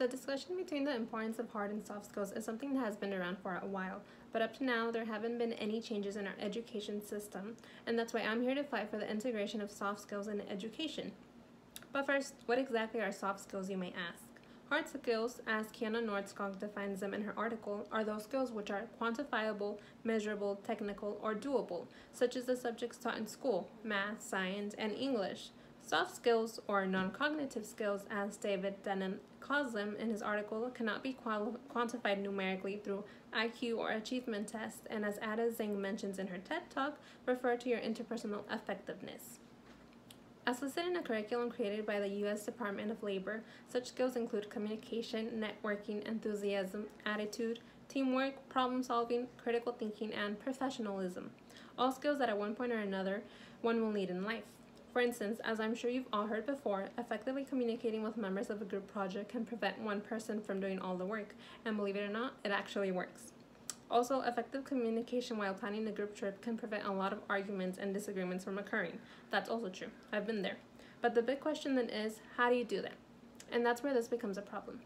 The discussion between the importance of hard and soft skills is something that has been around for a while, but up to now there haven't been any changes in our education system, and that's why I'm here to fight for the integration of soft skills in education. But first, what exactly are soft skills, you may ask? Hard skills, as Kiana Nordskog defines them in her article, are those skills which are quantifiable, measurable, technical, or doable, such as the subjects taught in school, math, science, and English. Soft skills, or non cognitive skills, as David Denham calls them in his article, cannot be quantified numerically through IQ or achievement tests, and as Ada Zing mentions in her TED Talk, refer to your interpersonal effectiveness. As listed in a curriculum created by the U.S. Department of Labor, such skills include communication, networking, enthusiasm, attitude, teamwork, problem solving, critical thinking, and professionalism. All skills that at one point or another one will need in life. For instance, as I'm sure you've all heard before, effectively communicating with members of a group project can prevent one person from doing all the work, and believe it or not, it actually works. Also, effective communication while planning a group trip can prevent a lot of arguments and disagreements from occurring. That's also true. I've been there. But the big question then is, how do you do that? And that's where this becomes a problem.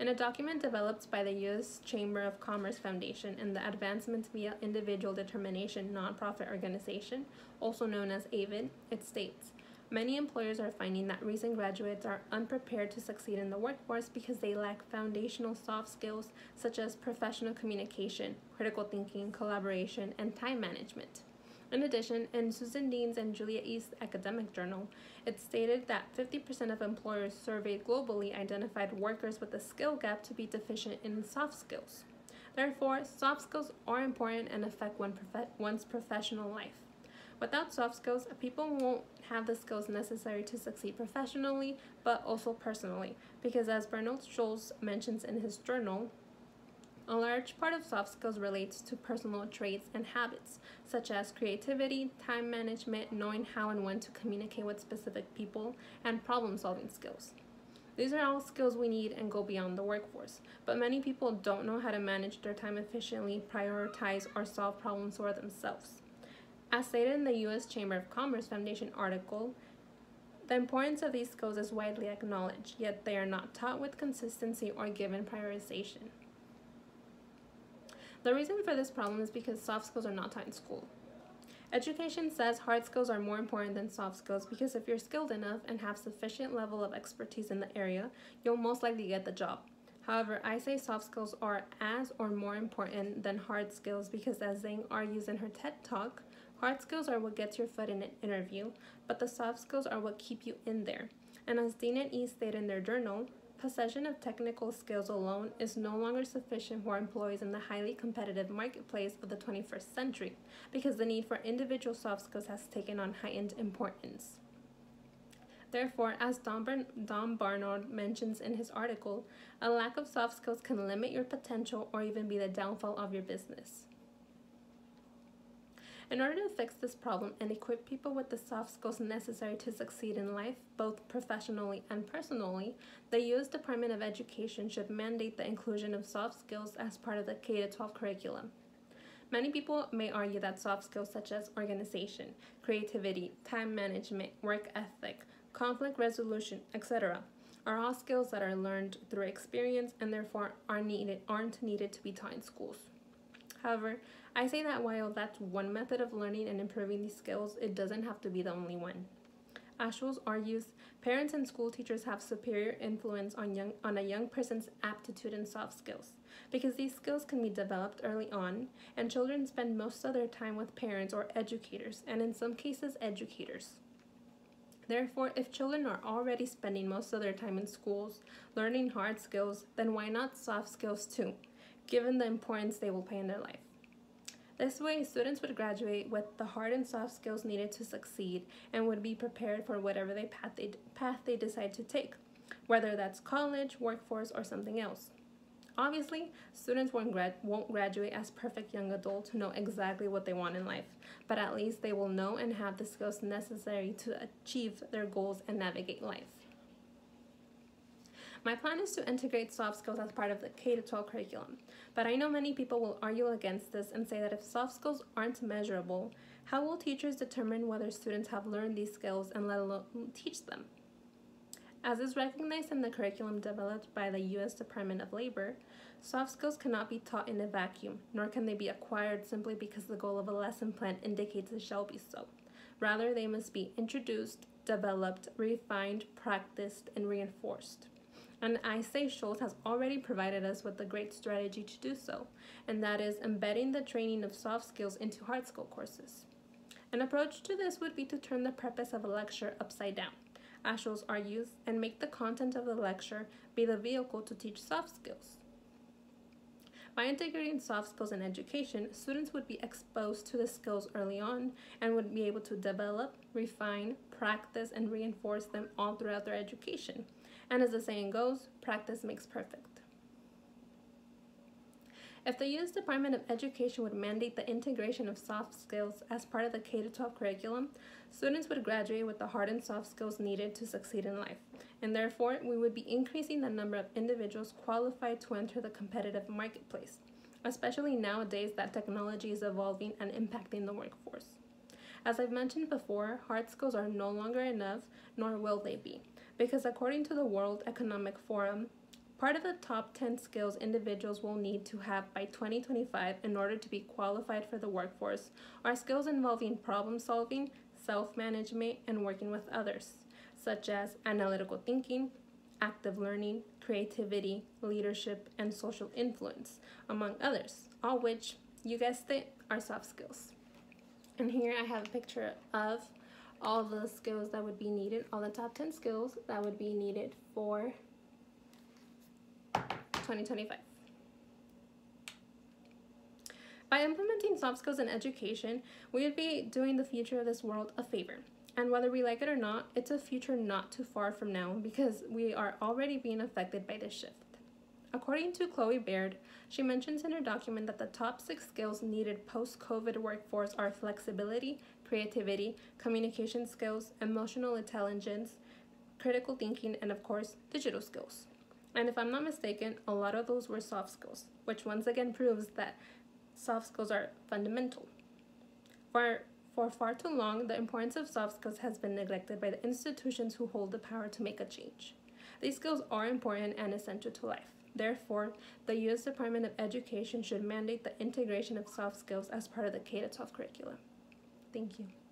In a document developed by the U.S. Chamber of Commerce Foundation and the Advancement via Individual Determination nonprofit organization, also known as AVID, it states Many employers are finding that recent graduates are unprepared to succeed in the workforce because they lack foundational soft skills such as professional communication, critical thinking, collaboration, and time management. In addition, in Susan Dean's and Julia East's academic journal, it stated that 50% of employers surveyed globally identified workers with a skill gap to be deficient in soft skills. Therefore, soft skills are important and affect one prof- one's professional life. Without soft skills, people won't have the skills necessary to succeed professionally, but also personally, because as Bernard Schulz mentions in his journal, a large part of soft skills relates to personal traits and habits, such as creativity, time management, knowing how and when to communicate with specific people, and problem solving skills. These are all skills we need and go beyond the workforce, but many people don't know how to manage their time efficiently, prioritize, or solve problems for themselves. As stated in the U.S. Chamber of Commerce Foundation article, the importance of these skills is widely acknowledged, yet they are not taught with consistency or given prioritization. The reason for this problem is because soft skills are not taught in school. Education says hard skills are more important than soft skills because if you're skilled enough and have sufficient level of expertise in the area, you'll most likely get the job. However, I say soft skills are as or more important than hard skills because as Zhang argues in her TED Talk, hard skills are what gets your foot in an interview, but the soft skills are what keep you in there. And as Dean and E state in their journal, possession of technical skills alone is no longer sufficient for employees in the highly competitive marketplace of the 21st century because the need for individual soft skills has taken on heightened importance. Therefore, as Don, Don Barnard mentions in his article, a lack of soft skills can limit your potential or even be the downfall of your business. In order to fix this problem and equip people with the soft skills necessary to succeed in life, both professionally and personally, the U.S. Department of Education should mandate the inclusion of soft skills as part of the K 12 curriculum. Many people may argue that soft skills such as organization, creativity, time management, work ethic, conflict resolution, etc., are all skills that are learned through experience and therefore are needed, aren't needed to be taught in schools. However, I say that while that's one method of learning and improving these skills, it doesn't have to be the only one. Ashwell argues parents and school teachers have superior influence on, young, on a young person's aptitude and soft skills because these skills can be developed early on, and children spend most of their time with parents or educators, and in some cases, educators. Therefore, if children are already spending most of their time in schools learning hard skills, then why not soft skills too, given the importance they will play in their life? This way, students would graduate with the hard and soft skills needed to succeed and would be prepared for whatever they path, they path they decide to take, whether that's college, workforce, or something else. Obviously, students won't, grad- won't graduate as perfect young adults who know exactly what they want in life, but at least they will know and have the skills necessary to achieve their goals and navigate life. My plan is to integrate soft skills as part of the K 12 curriculum, but I know many people will argue against this and say that if soft skills aren't measurable, how will teachers determine whether students have learned these skills and let alone teach them? As is recognized in the curriculum developed by the U.S. Department of Labor, soft skills cannot be taught in a vacuum, nor can they be acquired simply because the goal of a lesson plan indicates it shall be so. Rather, they must be introduced, developed, refined, practiced, and reinforced. And I say Schulz has already provided us with a great strategy to do so, and that is embedding the training of soft skills into hard skill courses. An approach to this would be to turn the purpose of a lecture upside down, as Schulz argues, and make the content of the lecture be the vehicle to teach soft skills. By integrating soft skills in education, students would be exposed to the skills early on and would be able to develop, refine, practice, and reinforce them all throughout their education. And as the saying goes, practice makes perfect. If the U.S. Department of Education would mandate the integration of soft skills as part of the K 12 curriculum, students would graduate with the hard and soft skills needed to succeed in life, and therefore we would be increasing the number of individuals qualified to enter the competitive marketplace, especially nowadays that technology is evolving and impacting the workforce. As I've mentioned before, hard skills are no longer enough, nor will they be, because according to the World Economic Forum, Part of the top 10 skills individuals will need to have by 2025 in order to be qualified for the workforce are skills involving problem solving, self management, and working with others, such as analytical thinking, active learning, creativity, leadership, and social influence, among others, all which, you guessed it, are soft skills. And here I have a picture of all the skills that would be needed, all the top 10 skills that would be needed for 2025. By implementing soft skills in education, we would be doing the future of this world a favor. And whether we like it or not, it's a future not too far from now because we are already being affected by this shift. According to Chloe Baird, she mentions in her document that the top six skills needed post COVID workforce are flexibility, creativity, communication skills, emotional intelligence, critical thinking, and of course, digital skills. And if I'm not mistaken, a lot of those were soft skills, which once again proves that soft skills are fundamental. For, for far too long, the importance of soft skills has been neglected by the institutions who hold the power to make a change. These skills are important and essential to life. Therefore, the U.S. Department of Education should mandate the integration of soft skills as part of the K 12 curriculum. Thank you.